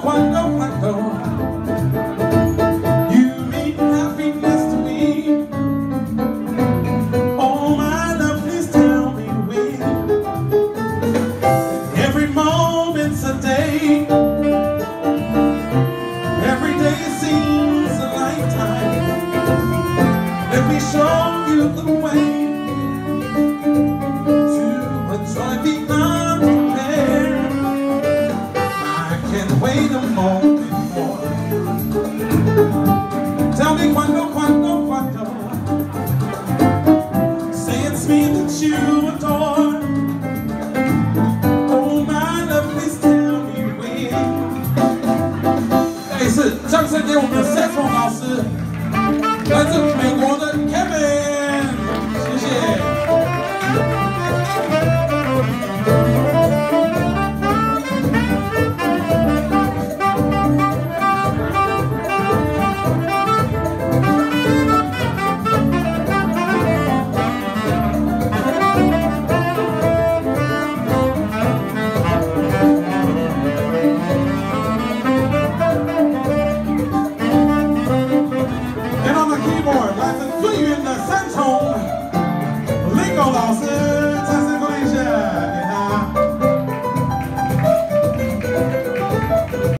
cuando, cuando You mean happiness to me. Oh my love, please tell me when. Every moment's a day. Every day seems a lifetime. Let me show you the way. Tell me quando, quando, quando. Say it's me that you adore. Oh my love, please tell me when. 但是，上次给我们的 set 老师，来自。son's home. Losses.